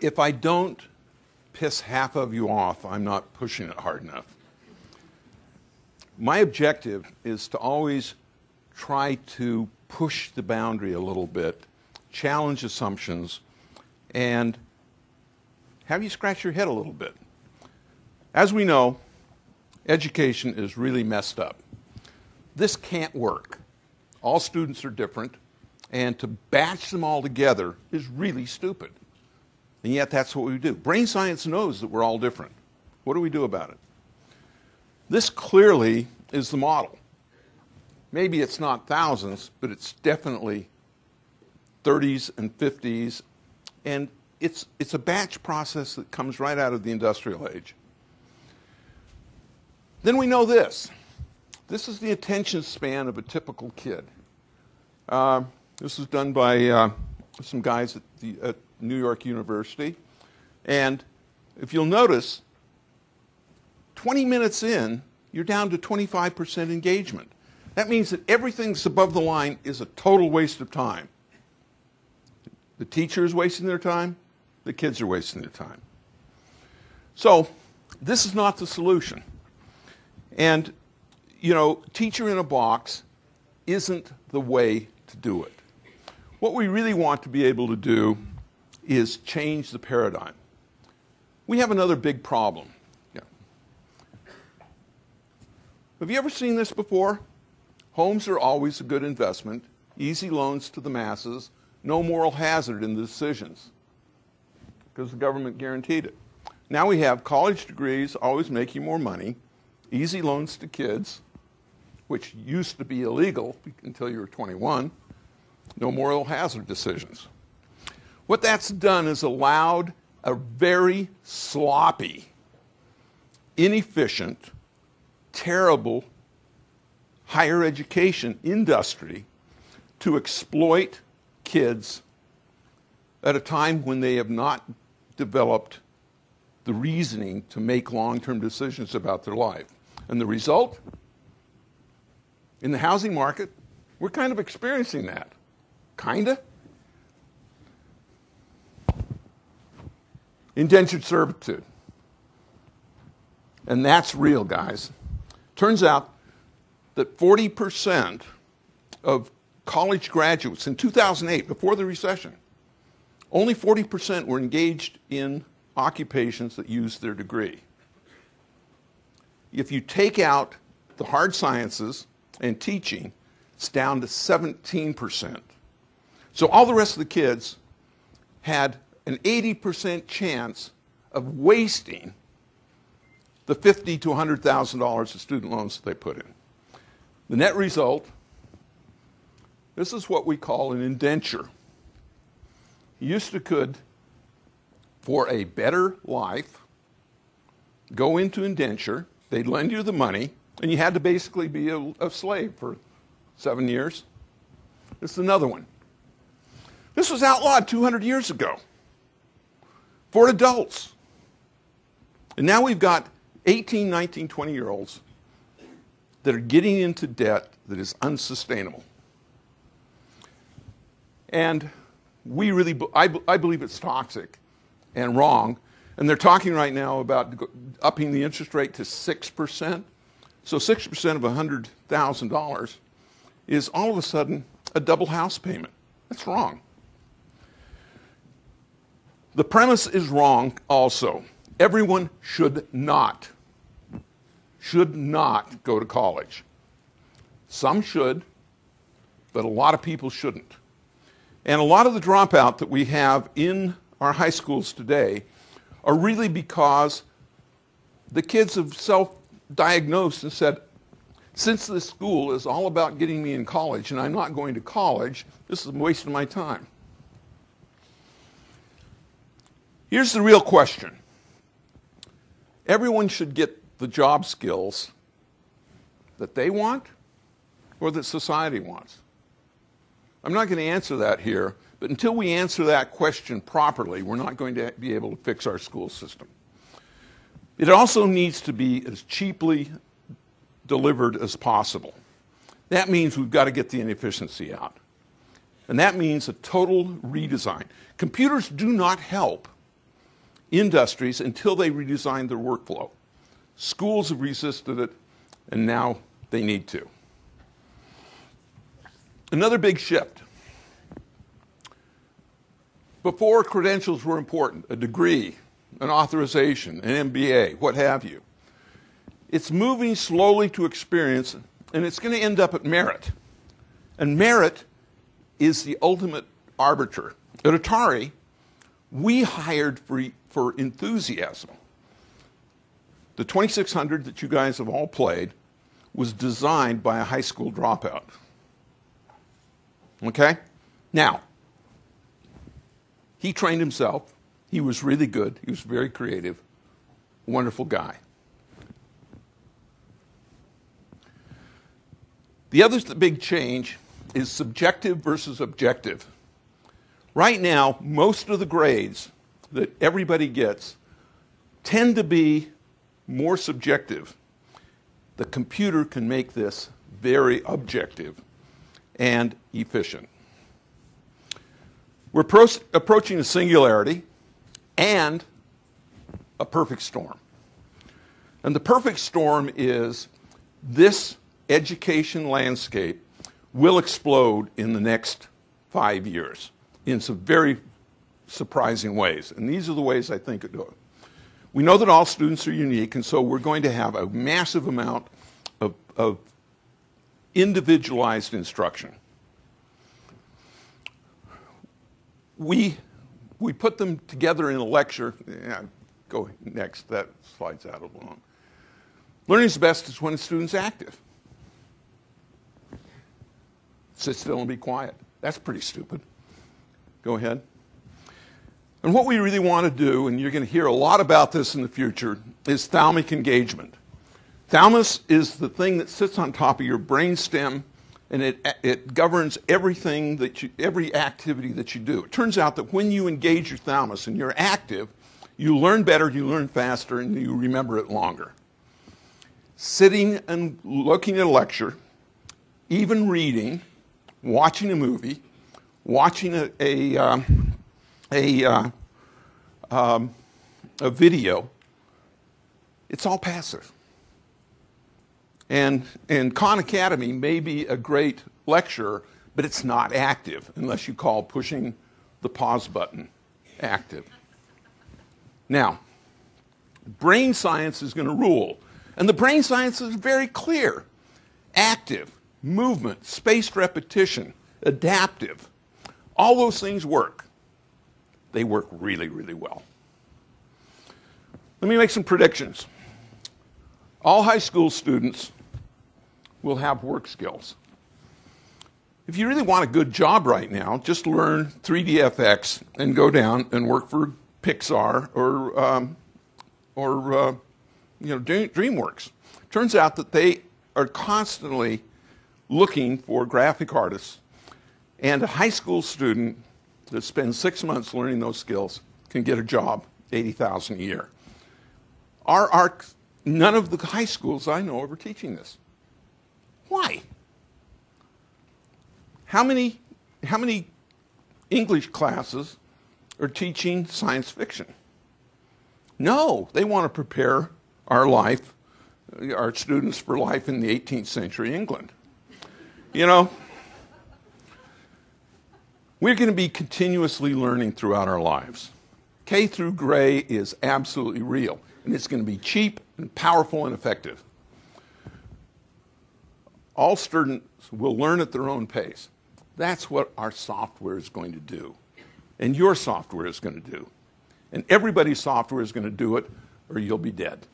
if I don't piss half of you off, I'm not pushing it hard enough. My objective is to always try to push the boundary a little bit, challenge assumptions, and have you scratch your head a little bit. As we know, education is really messed up. This can't work. All students are different, and to batch them all together is really stupid. And yet, that's what we do. Brain science knows that we're all different. What do we do about it? This clearly is the model. Maybe it's not thousands, but it's definitely 30s and 50s. And it's, it's a batch process that comes right out of the industrial age. Then we know this this is the attention span of a typical kid. Uh, this was done by uh, some guys at, the, at New York University. And if you'll notice, 20 minutes in, you're down to 25% engagement. That means that everything that's above the line is a total waste of time. The teacher is wasting their time, the kids are wasting their time. So, this is not the solution. And, you know, teacher in a box isn't the way to do it. What we really want to be able to do is change the paradigm. We have another big problem. Yeah. Have you ever seen this before? Homes are always a good investment, easy loans to the masses, no moral hazard in the decisions because the government guaranteed it. Now we have college degrees always you more money, easy loans to kids, which used to be illegal until you were 21, no moral hazard decisions. What that's done is allowed a very sloppy, inefficient, terrible higher education industry to exploit kids at a time when they have not developed the reasoning to make long term decisions about their life. And the result? In the housing market, we're kind of experiencing that. Kinda? Indentured servitude. And that's real, guys. Turns out that 40% of college graduates in 2008, before the recession, only 40% were engaged in occupations that used their degree. If you take out the hard sciences and teaching, it's down to 17%. So all the rest of the kids had an 80% chance of wasting the fifty to $100,000 of student loans that they put in. The net result this is what we call an indenture. You used to could, for a better life, go into indenture, they'd lend you the money, and you had to basically be a, a slave for seven years. This is another one. This was outlawed 200 years ago for adults. And now we've got 18, 19, 20 year olds that are getting into debt that is unsustainable. And we really, I, I believe it's toxic and wrong. And they're talking right now about upping the interest rate to 6%. So 6% of $100,000 is all of a sudden a double house payment. That's wrong. The premise is wrong also. Everyone should not, should not go to college. Some should, but a lot of people shouldn't. And a lot of the dropout that we have in our high schools today are really because the kids have self diagnosed and said, since this school is all about getting me in college and I'm not going to college, this is a waste of my time. Here's the real question everyone should get the job skills that they want or that society wants. I'm not going to answer that here, but until we answer that question properly, we're not going to be able to fix our school system. It also needs to be as cheaply delivered as possible. That means we've got to get the inefficiency out. And that means a total redesign. Computers do not help industries until they redesigned their workflow. Schools have resisted it, and now they need to. Another big shift. Before credentials were important, a degree, an authorization, an MBA, what have you. It's moving slowly to experience, and it's going to end up at merit. And merit is the ultimate arbiter. At Atari, we hired for, for enthusiasm. The 2600 that you guys have all played was designed by a high school dropout. Okay? Now, he trained himself. He was really good. He was very creative. Wonderful guy. The other big change is subjective versus objective. Right now, most of the grades that everybody gets tend to be more subjective. The computer can make this very objective and efficient. We're pro- approaching a singularity and a perfect storm. And the perfect storm is this education landscape will explode in the next five years in some very surprising ways. And these are the ways I think it do it. We know that all students are unique, and so we're going to have a massive amount of, of individualized instruction. We, we put them together in a lecture. Yeah, go next. That slides out a little. Learning is best is when a student's active. Sit still and be quiet. That's pretty stupid. Go ahead. And what we really want to do, and you're going to hear a lot about this in the future, is thalamic engagement. Thalamus is the thing that sits on top of your brainstem and it, it governs everything that you, every activity that you do. It turns out that when you engage your thalamus and you're active, you learn better, you learn faster, and you remember it longer. Sitting and looking at a lecture, even reading, watching a movie, watching a, a, um, a, uh, um, a video, it's all passive. And, and Khan Academy may be a great lecture, but it's not active unless you call pushing the pause button active. Now, brain science is going to rule. And the brain science is very clear active, movement, spaced repetition, adaptive. All those things work. They work really, really well. Let me make some predictions. All high school students will have work skills. If you really want a good job right now, just learn 3DFX and go down and work for Pixar or, um, or uh, you know, DreamWorks. Turns out that they are constantly looking for graphic artists and a high school student that spends six months learning those skills can get a job, 80000 a year. Our, our, none of the high schools I know are teaching this. Why? How many, how many English classes are teaching science fiction? No, they want to prepare our life, our students for life in the 18th century England. You know, we're going to be continuously learning throughout our lives. K through gray is absolutely real, and it's going to be cheap and powerful and effective. All students will learn at their own pace. That's what our software is going to do, and your software is going to do. And everybody's software is going to do it, or you'll be dead.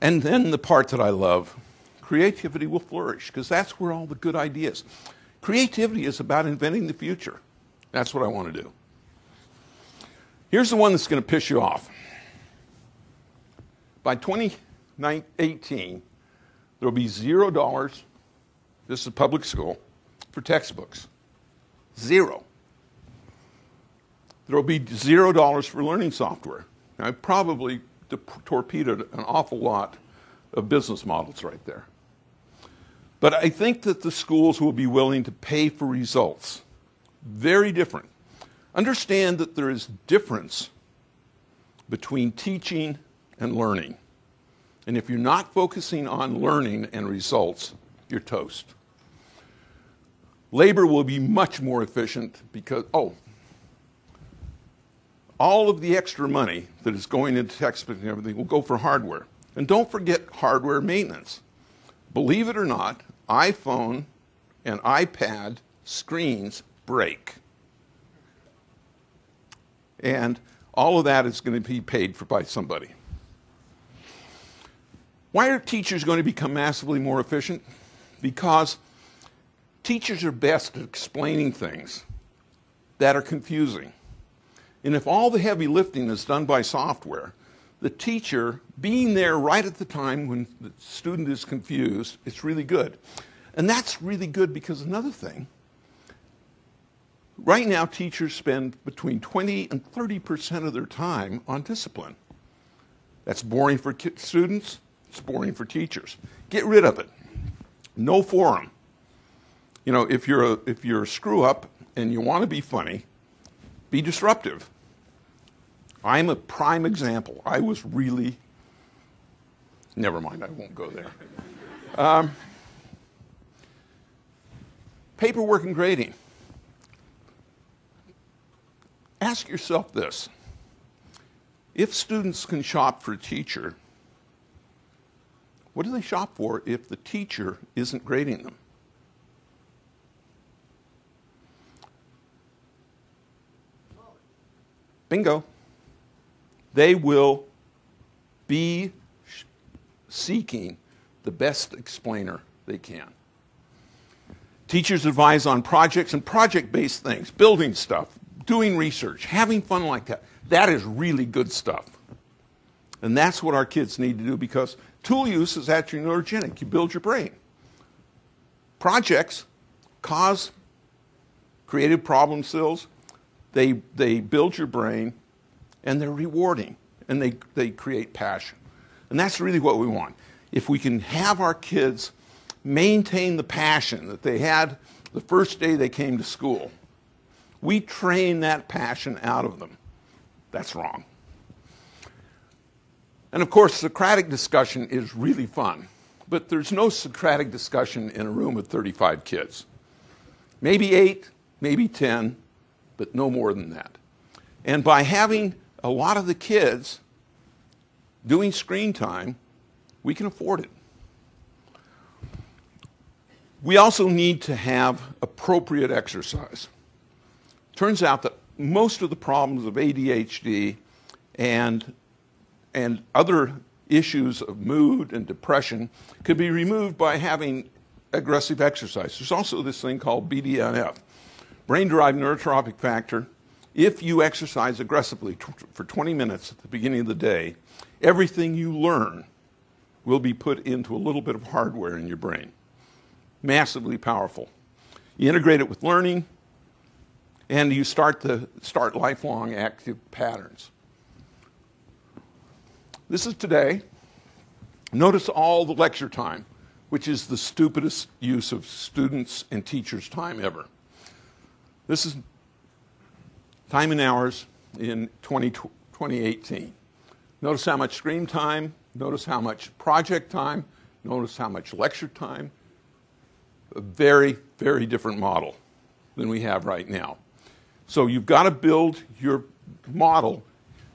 And then the part that I love creativity will flourish, because that's where all the good ideas. Creativity is about inventing the future. That's what I want to do. Here's the one that's going to piss you off. By 2018, there will be zero dollars, this is a public school, for textbooks. Zero. There will be zero dollars for learning software. Now, I probably torpedoed an awful lot of business models right there. But I think that the schools will be willing to pay for results. Very different. Understand that there is difference between teaching and learning. And if you're not focusing on learning and results, you're toast. Labor will be much more efficient because, oh, all of the extra money that is going into textbooks and everything will go for hardware. And don't forget hardware maintenance. Believe it or not, iPhone and iPad screens break. And all of that is going to be paid for by somebody. Why are teachers going to become massively more efficient? Because teachers are best at explaining things that are confusing. And if all the heavy lifting is done by software, the teacher being there right at the time when the student is confused, it's really good. And that's really good because another thing, right now teachers spend between 20 and 30% of their time on discipline. That's boring for students, it's boring for teachers. Get rid of it. No forum. You know, if you're a, if you're a screw up and you want to be funny, be disruptive. I'm a prime example. I was really, never mind, I won't go there. Um, paperwork and grading. Ask yourself this if students can shop for a teacher, what do they shop for if the teacher isn't grading them? Bingo. They will be seeking the best explainer they can. Teachers advise on projects and project based things, building stuff, doing research, having fun like that. That is really good stuff. And that's what our kids need to do because tool use is actually neurogenic. You build your brain. Projects cause creative problem skills, they, they build your brain, and they're rewarding, and they, they create passion. And that's really what we want. If we can have our kids maintain the passion that they had the first day they came to school, we train that passion out of them. That's wrong. And of course, Socratic discussion is really fun, but there's no Socratic discussion in a room with 35 kids. Maybe eight, maybe 10, but no more than that. And by having a lot of the kids doing screen time, we can afford it. We also need to have appropriate exercise. Turns out that most of the problems of ADHD and, and other issues of mood and depression could be removed by having aggressive exercise. There's also this thing called BDNF, brain derived neurotrophic factor. If you exercise aggressively for 20 minutes at the beginning of the day, everything you learn will be put into a little bit of hardware in your brain. Massively powerful. You integrate it with learning, and you start to start lifelong active patterns. This is today. Notice all the lecture time, which is the stupidest use of students' and teachers' time ever. This is time in hours in 20, 2018. Notice how much screen time, notice how much project time, notice how much lecture time. A very, very different model than we have right now. So you've got to build your model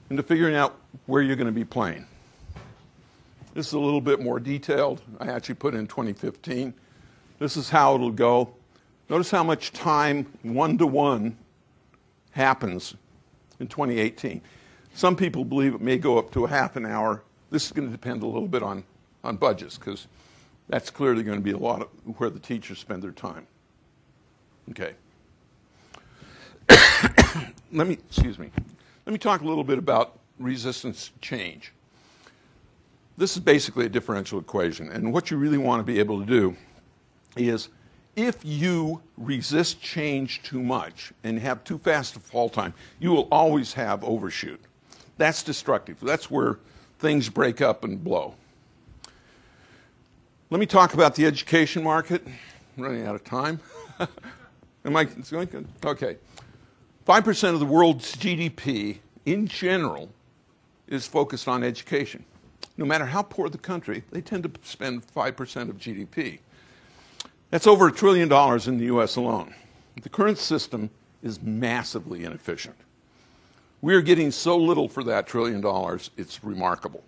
into figuring out where you're going to be playing. This is a little bit more detailed. I actually put in 2015. This is how it'll go. Notice how much time one to one happens in 2018. Some people believe it may go up to a half an hour. This is going to depend a little bit on, on budgets because that's clearly going to be a lot of where the teachers spend their time. Okay. Let me, excuse me. Let me talk a little bit about resistance change. This is basically a differential equation, and what you really want to be able to do is if you resist change too much and have too fast a fall time, you will always have overshoot. That's destructive. That's where things break up and blow. Let me talk about the education market. I'm running out of time. Am I going? Okay. 5% of the world's GDP in general is focused on education. No matter how poor the country, they tend to spend 5% of GDP. That's over a trillion dollars in the US alone. The current system is massively inefficient. We are getting so little for that trillion dollars, it's remarkable.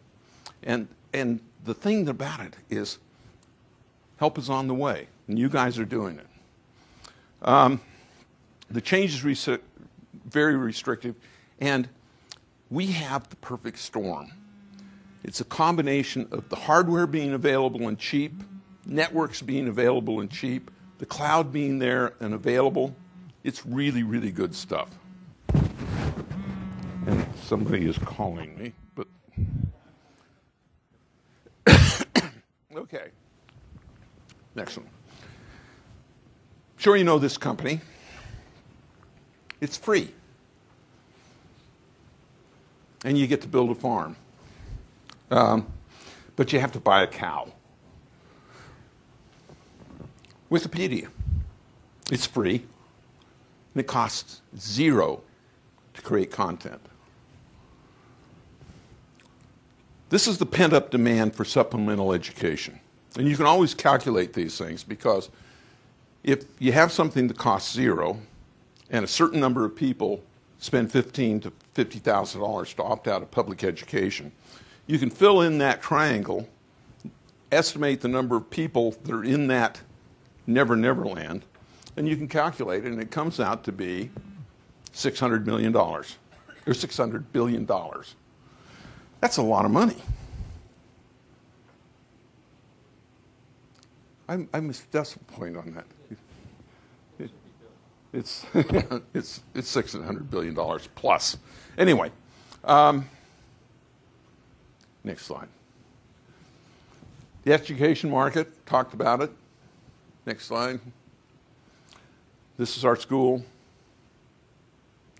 And, and the thing about it is, help is on the way, and you guys are doing it. Um, the change is very restrictive, and we have the perfect storm. It's a combination of the hardware being available and cheap, networks being available and cheap, the cloud being there and available. It's really, really good stuff. And somebody is calling me, but. okay. Next one. Sure, you know this company. It's free. And you get to build a farm. Um, but you have to buy a cow. Wikipedia. It's free. And it costs zero to create content. This is the pent up demand for supplemental education. And you can always calculate these things because if you have something that costs zero and a certain number of people spend fifteen to fifty thousand dollars to opt out of public education, you can fill in that triangle, estimate the number of people that are in that never never land, and you can calculate it, and it comes out to be six hundred million dollars or six hundred billion dollars. That's a lot of money. I, I missed a decimal point on that. It's, it's, it's $600 billion plus. Anyway, um, next slide. The education market, talked about it. Next slide. This is our school.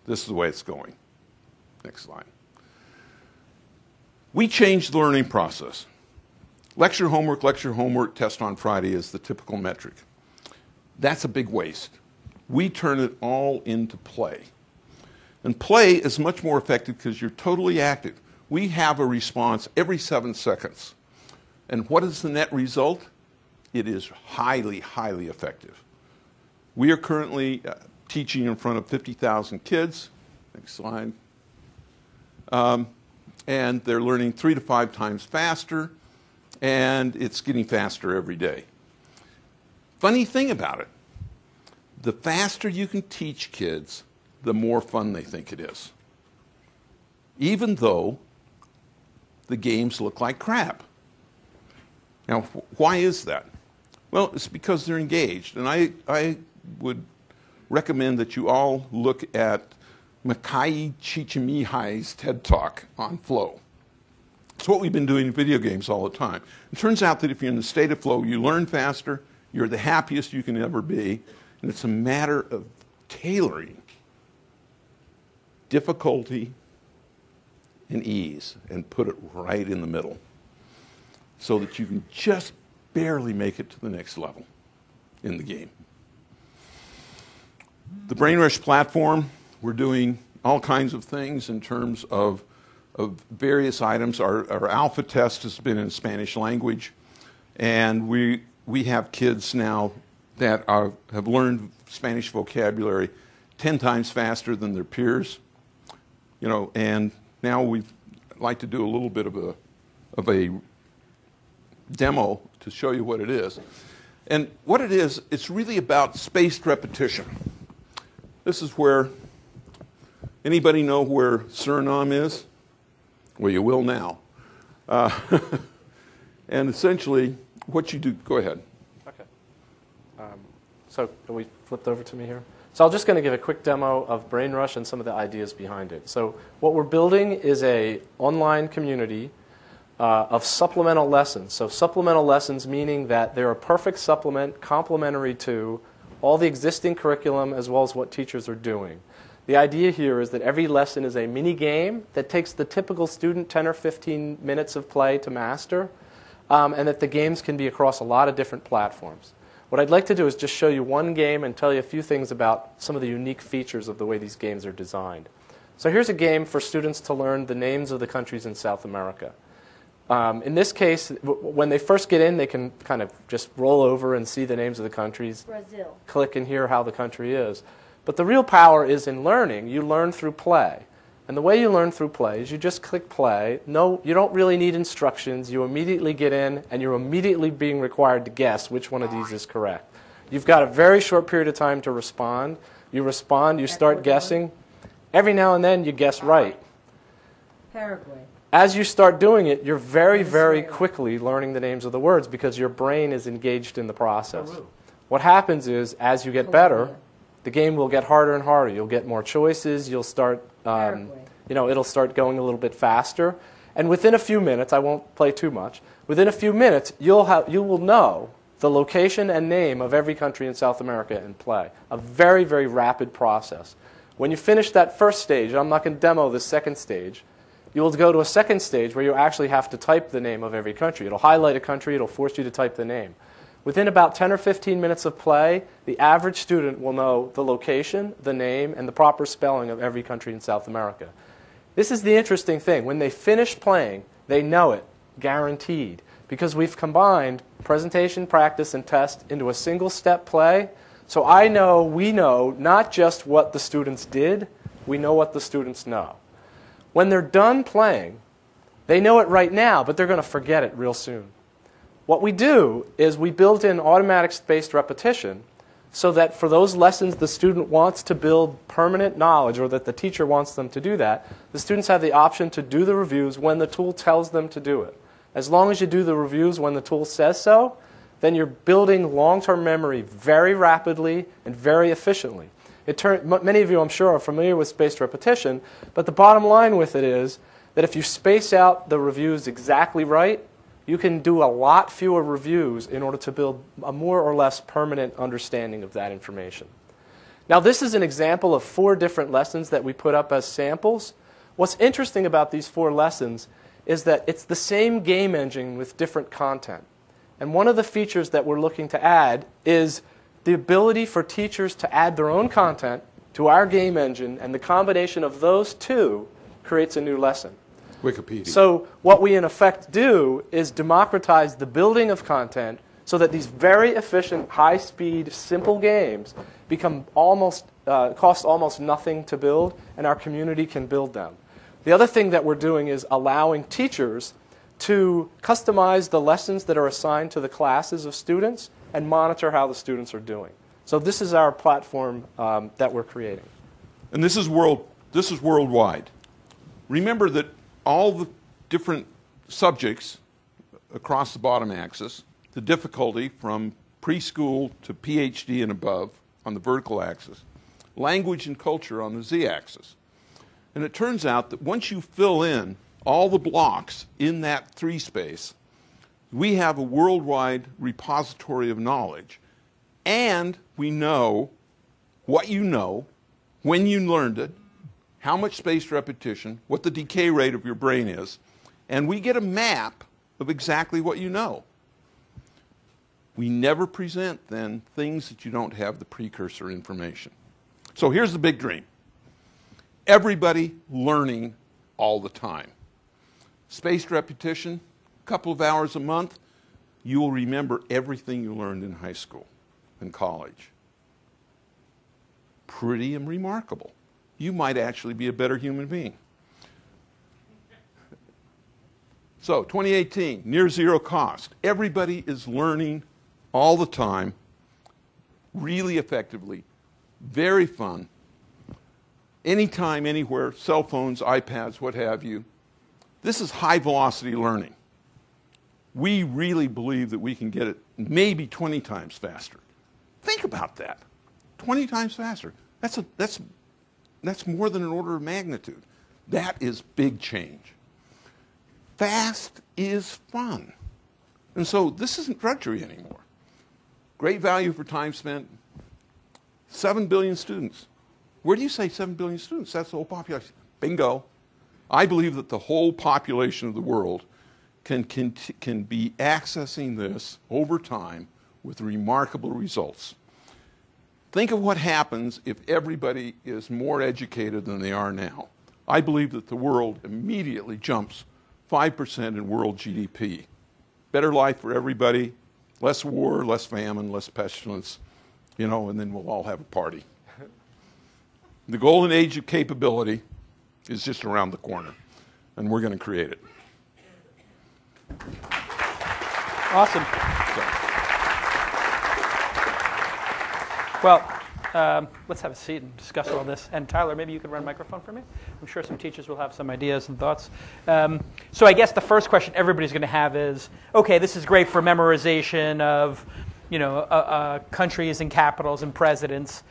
This is the way it's going. Next slide. We changed the learning process. Lecture homework, lecture homework, test on Friday is the typical metric. That's a big waste we turn it all into play. And play is much more effective because you're totally active. We have a response every seven seconds. And what is the net result? It is highly, highly effective. We are currently uh, teaching in front of 50,000 kids. Next slide. Um, and they're learning three to five times faster, and it's getting faster every day. Funny thing about it the faster you can teach kids, the more fun they think it is. Even though the games look like crap. Now, why is that? Well, it's because they're engaged. And I, I would recommend that you all look at Mihaly Csikszentmihalyi's TED Talk on flow. It's what we've been doing in video games all the time. It turns out that if you're in the state of flow, you learn faster, you're the happiest you can ever be, and it's a matter of tailoring difficulty and ease and put it right in the middle so that you can just barely make it to the next level in the game. The BrainRush platform, we're doing all kinds of things in terms of, of various items. Our, our alpha test has been in Spanish language, and we, we have kids now that are, have learned Spanish vocabulary 10 times faster than their peers. You know, and now we'd like to do a little bit of a, of a demo to show you what it is. And what it is, it's really about spaced repetition. This is where, anybody know where Suriname is? Well, you will now. Uh, and essentially, what you do, go ahead. Okay. So can we flipped over to me here? So I'm just going to give a quick demo of BrainRush and some of the ideas behind it. So what we're building is a online community uh, of supplemental lessons. So supplemental lessons meaning that they're a perfect supplement complementary to all the existing curriculum as well as what teachers are doing. The idea here is that every lesson is a mini game that takes the typical student 10 or 15 minutes of play to master, um, and that the games can be across a lot of different platforms. What I'd like to do is just show you one game and tell you a few things about some of the unique features of the way these games are designed. So here's a game for students to learn the names of the countries in South America. Um, in this case, w- when they first get in, they can kind of just roll over and see the names of the countries, Brazil. click and hear how the country is. But the real power is in learning. You learn through play. And the way you learn through play is you just click play. No, you don't really need instructions. You immediately get in, and you're immediately being required to guess which one of these is correct. You've got a very short period of time to respond. You respond, you start guessing. Every now and then, you guess right. Paraguay. As you start doing it, you're very, very quickly learning the names of the words because your brain is engaged in the process. What happens is, as you get better, the game will get harder and harder. You'll get more choices. You'll start, um, you know, it'll start going a little bit faster. And within a few minutes, I won't play too much. Within a few minutes, you'll have, you will know the location and name of every country in South America in play. A very, very rapid process. When you finish that first stage, I'm not going to demo the second stage. You will go to a second stage where you actually have to type the name of every country. It'll highlight a country, it'll force you to type the name. Within about 10 or 15 minutes of play, the average student will know the location, the name, and the proper spelling of every country in South America. This is the interesting thing. When they finish playing, they know it, guaranteed, because we've combined presentation, practice, and test into a single step play. So I know, we know, not just what the students did, we know what the students know. When they're done playing, they know it right now, but they're going to forget it real soon. What we do is we build in automatic spaced repetition so that for those lessons the student wants to build permanent knowledge or that the teacher wants them to do that, the students have the option to do the reviews when the tool tells them to do it. As long as you do the reviews when the tool says so, then you're building long term memory very rapidly and very efficiently. Turn, many of you, I'm sure, are familiar with spaced repetition, but the bottom line with it is that if you space out the reviews exactly right, you can do a lot fewer reviews in order to build a more or less permanent understanding of that information. Now, this is an example of four different lessons that we put up as samples. What's interesting about these four lessons is that it's the same game engine with different content. And one of the features that we're looking to add is the ability for teachers to add their own content to our game engine, and the combination of those two creates a new lesson. Wikipedia. So, what we in effect do is democratize the building of content so that these very efficient, high speed, simple games become almost, uh, cost almost nothing to build, and our community can build them. The other thing that we're doing is allowing teachers to customize the lessons that are assigned to the classes of students and monitor how the students are doing. So, this is our platform um, that we're creating. And this is world this is worldwide. Remember that all the different subjects across the bottom axis, the difficulty from preschool to PhD and above on the vertical axis, language and culture on the z axis. And it turns out that once you fill in all the blocks in that three space, we have a worldwide repository of knowledge. And we know what you know, when you learned it, how much spaced repetition, what the decay rate of your brain is, and we get a map of exactly what you know. We never present then things that you don't have the precursor information. So here's the big dream everybody learning all the time. Spaced repetition, couple of hours a month, you will remember everything you learned in high school and college. Pretty and remarkable. You might actually be a better human being. So, 2018, near zero cost. Everybody is learning all the time, really effectively, very fun, anytime, anywhere, cell phones, iPads, what have you. This is high velocity learning. We really believe that we can get it maybe 20 times faster. Think about that 20 times faster. That's, a, that's, that's more than an order of magnitude. That is big change. Fast is fun. And so this isn't drudgery anymore. Great value for time spent. 7 billion students. Where do you say 7 billion students? That's the whole population. Bingo. I believe that the whole population of the world can, can, can be accessing this over time with remarkable results. Think of what happens if everybody is more educated than they are now. I believe that the world immediately jumps 5% in world GDP. Better life for everybody, less war, less famine, less pestilence, you know, and then we'll all have a party. the golden age of capability is just around the corner, and we're going to create it. Awesome. Well, um, let's have a seat and discuss all this. And Tyler, maybe you could run a microphone for me. I'm sure some teachers will have some ideas and thoughts. Um, so I guess the first question everybody's going to have is, okay, this is great for memorization of, you know, uh, uh, countries and capitals and presidents.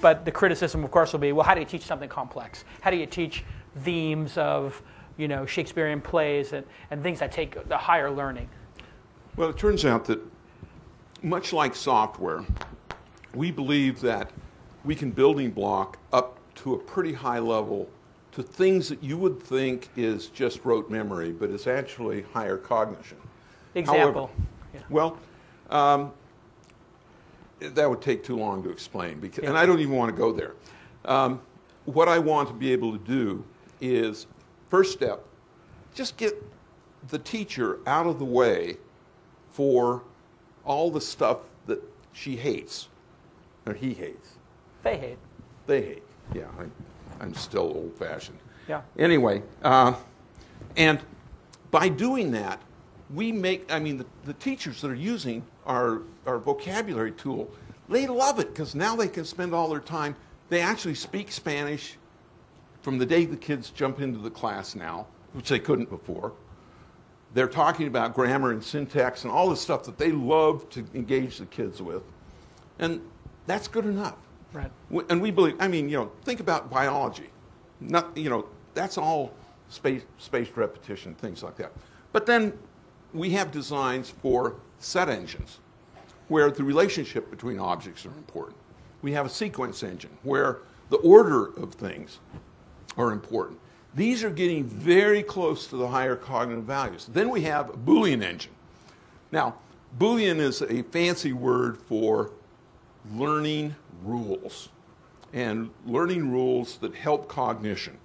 But the criticism, of course, will be, well, how do you teach something complex? How do you teach themes of, you know, Shakespearean plays and, and things that take the higher learning? Well, it turns out that much like software, we believe that we can building block up to a pretty high level to things that you would think is just rote memory, but it's actually higher cognition. Example. However, yeah. Well, um, that would take too long to explain, because, yeah. and I don't even want to go there. Um, what I want to be able to do is, first step, just get the teacher out of the way for all the stuff that she hates or he hates. They hate. They hate. Yeah, I, am still old fashioned. Yeah. Anyway, uh, and by doing that, we make, I mean, the, the teachers that are using our, our vocabulary tool, they love it because now they can spend all their time. They actually speak Spanish from the day the kids jump into the class now, which they couldn't before. They're talking about grammar and syntax and all the stuff that they love to engage the kids with. And that's good enough. Right. And we believe, I mean, you know, think about biology. Not, you know, that's all space, spaced repetition, things like that. But then we have designs for set engines where the relationship between objects are important. We have a sequence engine where the order of things are important. These are getting very close to the higher cognitive values. Then we have a Boolean engine. Now, Boolean is a fancy word for learning rules and learning rules that help cognition.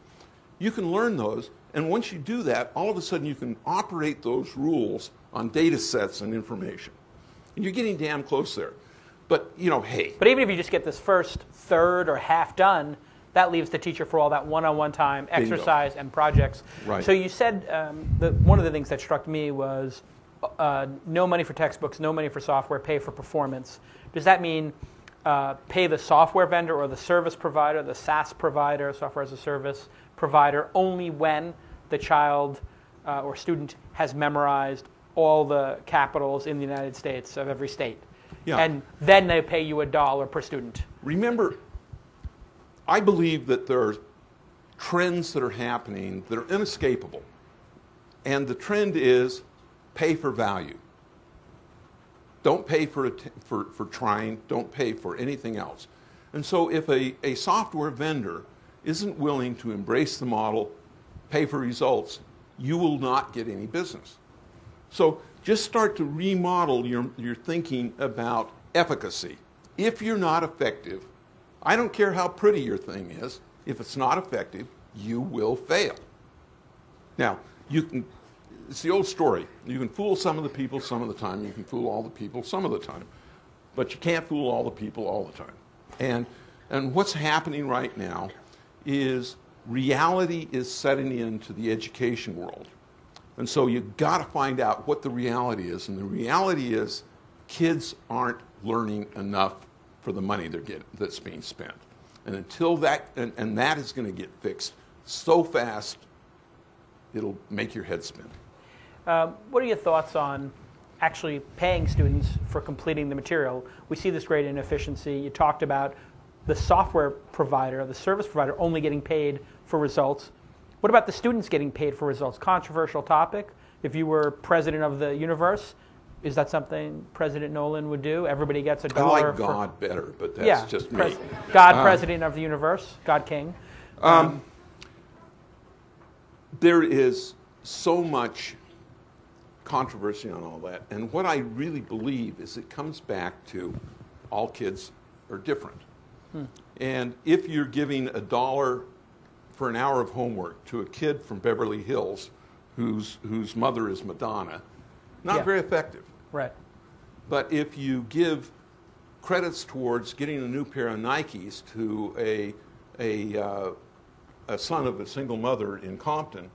You can learn those, and once you do that, all of a sudden you can operate those rules on data sets and information. And you're getting damn close there. But, you know, hey. But even if you just get this first third or half done, that leaves the teacher for all that one-on-one time, exercise, and projects. Right. So you said um, that one of the things that struck me was uh, no money for textbooks, no money for software, pay for performance. Does that mean uh, pay the software vendor or the service provider, the SaaS provider, software as a service provider, only when the child uh, or student has memorized all the capitals in the United States of every state. Yeah. And then they pay you a dollar per student. Remember, I believe that there are trends that are happening that are inescapable. And the trend is pay for value. Don't pay for, for, for trying, don't pay for anything else. And so, if a, a software vendor isn't willing to embrace the model, pay for results, you will not get any business. So, just start to remodel your, your thinking about efficacy. If you're not effective, I don't care how pretty your thing is, if it's not effective, you will fail. Now, you can it's the old story. You can fool some of the people some of the time. You can fool all the people some of the time. But you can't fool all the people all the time. And, and what's happening right now is reality is setting into the education world. And so you've got to find out what the reality is. And the reality is kids aren't learning enough for the money they're getting, that's being spent. And until that, and, and that is going to get fixed so fast, it'll make your head spin. Um, what are your thoughts on actually paying students for completing the material? We see this great inefficiency. You talked about the software provider, the service provider, only getting paid for results. What about the students getting paid for results? Controversial topic. If you were president of the universe, is that something President Nolan would do? Everybody gets a dollar. I like God for, better, but that's yeah, just me. Pres- God, um, president of the universe, God King. Um, um, there is so much controversy on all that. And what I really believe is it comes back to all kids are different. Hmm. And if you're giving a dollar for an hour of homework to a kid from Beverly Hills whose, whose mother is Madonna, not Yeah. very effective. Right. But if you give credits towards getting a new pair of Nikes to a, a, uh, a son of a single mother in Compton,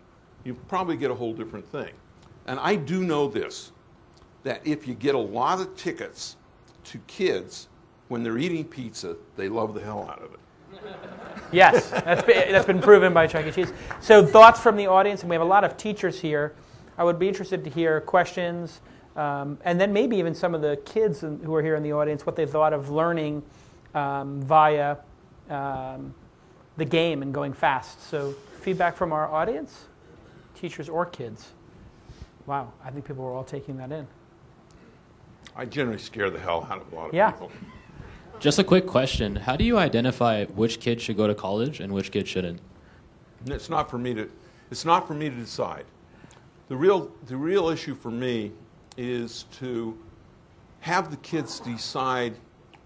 you probably get a whole different thing. And I do know this that if you get a lot of tickets to kids when they're eating pizza, they love the hell out of it. Yes, that's been, that's been proven by Chuck E. Cheese. So, thoughts from the audience, and we have a lot of teachers here. I would be interested to hear questions, um, and then maybe even some of the kids in- who are here in the audience, what they thought of learning um, via um, the game and going fast. So, feedback from our audience, teachers or kids. Wow, I think people were all taking that in. I generally scare the hell out of a lot of Yeah. people. Just a quick question. How do you identify which kids should go to college and which kids shouldn't? It's not for me to, it's not for me to decide. The real, the real issue for me is to have the kids decide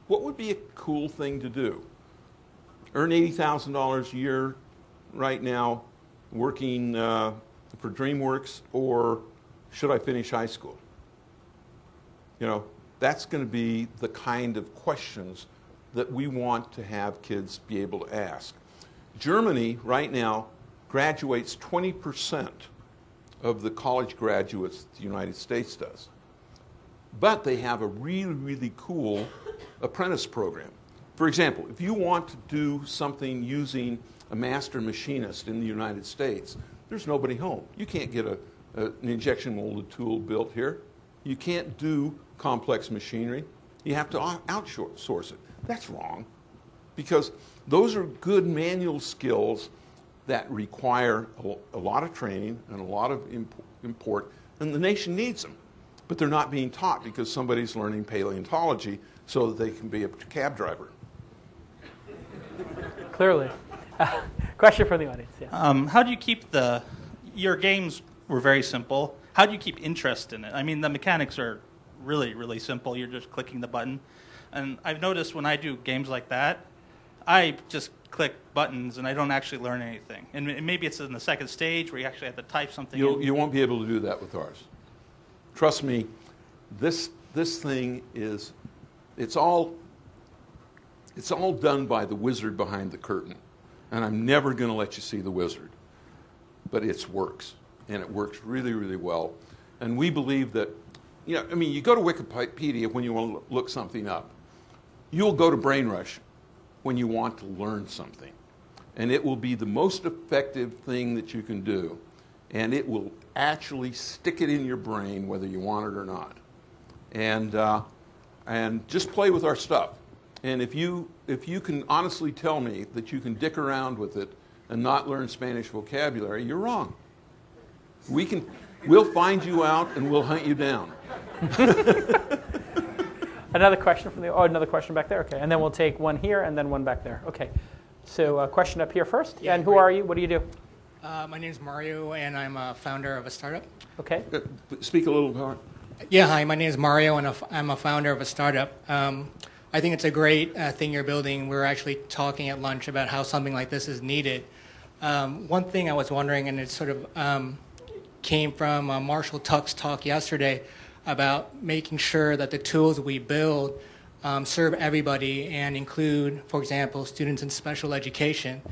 what would be a cool thing to do. Earn $80,000 a year right now working uh, for DreamWorks, or should I finish high school? You know, that's going to be the kind of questions that we want to have kids be able to ask. Germany, right now, graduates 20% of the college graduates the United States does. But they have a really, really cool apprentice program. For example, if you want to do something using a master machinist in the United States, there's nobody home. You can't get a, a- an injection molded tool built here. You can't do complex machinery. You have to outsource it. That's wrong because those are good manual skills that require a, a lot of training and a lot of import, and the nation needs them. But they're not being taught because somebody's learning paleontology so that they can be a cab driver. Clearly. question from the audience, yeah. Um, how do you keep the your games were very simple. How do you keep interest in it? I mean, the mechanics are really really simple. You're just clicking the button, and I've noticed when I do games like that, I just click buttons and I don't actually learn anything. And maybe it's in the second stage where you actually have to type something. You'll, in. you won't be able to do that with ours. Trust me, this, this thing is, it's all, it's all done by the wizard behind the curtain. And I'm never going to let you see the wizard. But it works, and it works really, really well. And we believe that, you know, I mean, you go to Wikipedia when you want to look something up. You'll go to BrainRush when you want to learn something. And it will be the most effective thing that you can do. And it will actually stick it in your brain whether you want it or not. And, uh, and just play with our stuff. And if you, if you can honestly tell me that you can dick around with it and not learn Spanish vocabulary, you're wrong. We can, we'll find you out and we'll hunt you down. Another question from the, oh, another question back there, okay. And then we'll take one here and then one back there, okay. So uh, question up here first, Yeah, and who great. are you, what do you do? Uh, my name is Mario, and I'm a founder of a startup. Okay, Uh, Speak a little more. Yeah, hi, my name is Mario, and I'm a founder of a startup. Um, I think it's a great uh, thing you're building. We were actually talking at lunch about how something like this is needed. Um, one thing I was wondering, and it sort of um, came from uh, Marshall Tuck's talk yesterday about making sure that the tools we build um, serve everybody and include, for example, students in special education.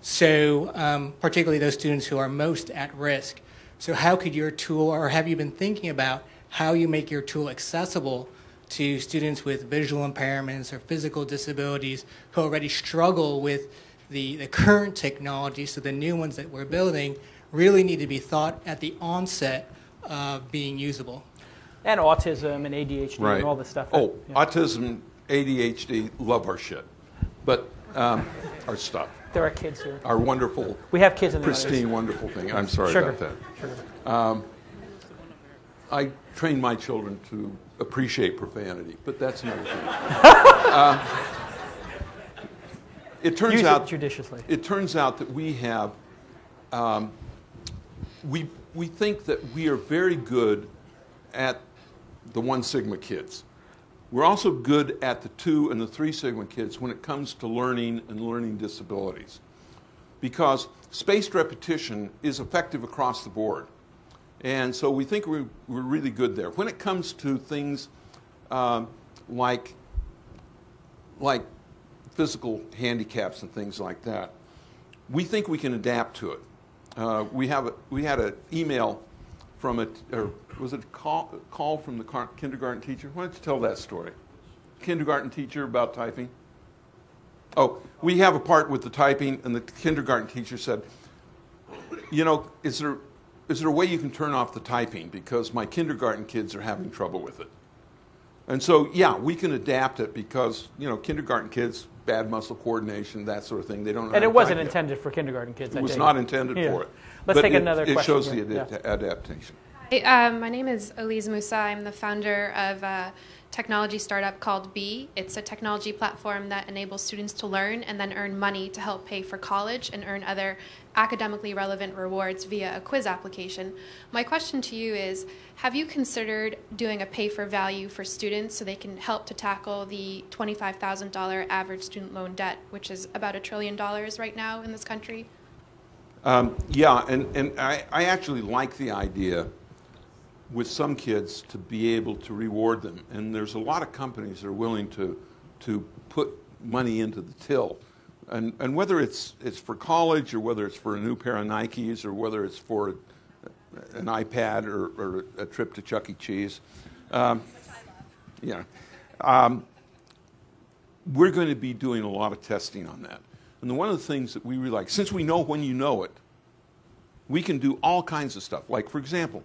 So, um, particularly those students who are most at risk. So, how could your tool, or have you been thinking about how you make your tool accessible to students with visual impairments or physical disabilities who already struggle with the, the current technology? So, the new ones that we're building really need to be thought at the onset of being usable. And autism and ADHD and all this stuff. Oh, Yeah. autism, ADHD, love our shit. But um, our stuff, There are kids here. our wonderful, We have kids in the pristine, audience. wonderful thing. I'm sorry Sugar. about that. Sugar. I train my children to appreciate profanity, but that's another thing. Uh, it turns Use out it judiciously. it turns out that we have um, we we think that we are very good at the one sigma kids. We're also good at the two and the three sigma kids when it comes to learning and learning disabilities. because spaced repetition is effective across the board. And so we think we're, we're really good there. When it comes to things um, like, like physical handicaps and things like that, we think we can adapt to it. Uh, we, have a, we had an email from a, or was it a call, call from the kindergarten teacher? Why don't you tell that story? Kindergarten teacher about typing? Oh, we have a part with the typing, and the kindergarten teacher said, You know, is there, is there a way you can turn off the typing? Because my kindergarten kids are having trouble with it. And so, yeah, we can adapt it because, you know, kindergarten kids, bad muscle coordination, that sort of thing, they don't know And it wasn't type yet. intended for kindergarten kids. I It was take not intended Yeah. for it. Let's But take it- another It question shows here. the Yeah. adaptation. Hi, um, my name is Elise Musa. I'm the founder of a technology startup called Bee. It's a technology platform that enables students to learn and then earn money to help pay for college and earn other academically relevant rewards via a quiz application. My question to you is Have you considered doing a pay for value for students so they can help to tackle the $25,000 average student loan debt, which is about a trillion dollars right now in this country? Um, yeah, and, and I, I actually like the idea with some kids to be able to reward them. And there's a lot of companies that are willing to, to put money into the till. And, and whether it's, it's for college or whether it's for a new pair of Nikes or whether it's for an iPad or, or a trip to Chuck E. Cheese. Um, yeah. Um, we're going to be doing a lot of testing on that. And one of the things that we really like, since we know when you know it, we can do all kinds of stuff. Like, for example,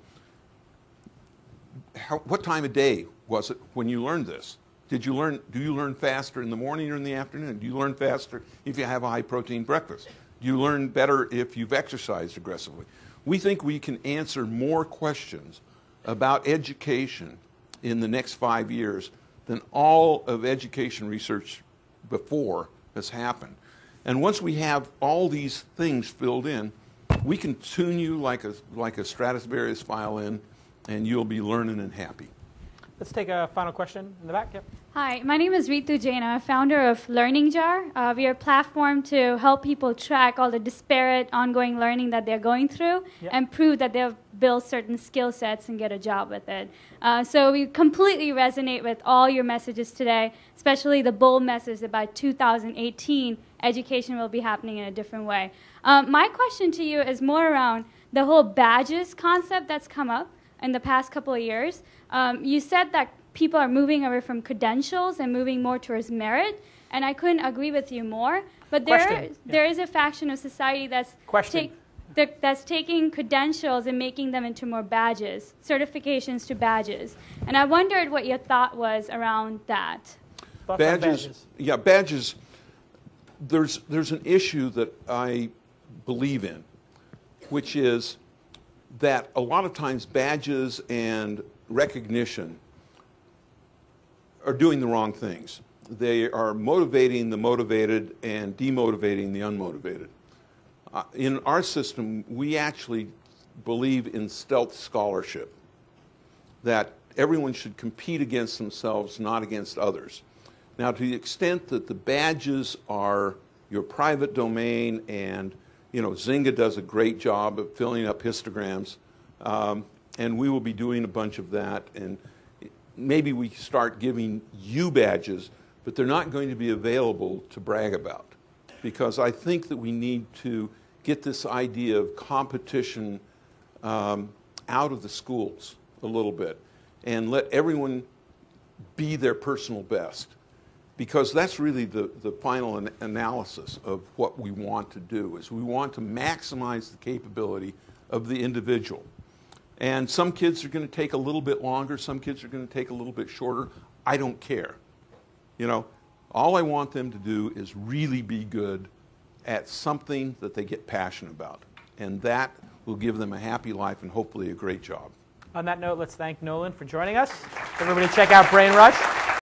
how, what time of day was it when you learned this? Did you learn? Do you learn faster in the morning or in the afternoon? Do you learn faster if you have a high protein breakfast? Do you learn better if you've exercised aggressively? We think we can answer more questions about education in the next five years than all of education research before has happened. And once we have all these things filled in, we can tune you like a, like a Stradivarius violin, and you'll be learning and happy. Let's take a final question in the back. Yep. Hi, my name is Ritu Jaina, founder of Learning Jar. Uh, we are a platform to help people track all the disparate ongoing learning that they're going through Yep. and prove that they've built certain skill sets and get a job with it. Uh, so we completely resonate with all your messages today, especially the bold message that by 2018, education will be happening in a different way. Um, my question to you is more around the whole badges concept that's come up in the past couple of years. Um, you said that people are moving away from credentials and moving more towards merit, and I couldn't agree with you more. But there, Question. Yeah. there is a faction of society that's Question. that, that's taking credentials and making them into more badges, certifications to badges. And I wondered what your thought was around that. Badges, badges? yeah, badges. There's there's an issue that I believe in, which is that a lot of times badges and recognition are doing the wrong things. They are motivating the motivated and demotivating the unmotivated. Uh, in our system, we actually believe in stealth scholarship that everyone should compete against themselves, not against others. Now, to the extent that the badges are your private domain, and you know, Zynga does a great job of filling up histograms, um, and we will be doing a bunch of that. And maybe we start giving you badges, but they're not going to be available to brag about, because I think that we need to get this idea of competition um, out of the schools a little bit and let everyone be their personal best because that's really the, the final an- analysis of what we want to do is we want to maximize the capability of the individual. And some kids are going to take a little bit longer some kids are going to take a little bit shorter. I don't care. You know all i want them to do is really be good at something that they get passionate about. And that will give them a happy life and hopefully a great job. On that note, let's thank Nolan for joining us. Everybody check out Brain Rush.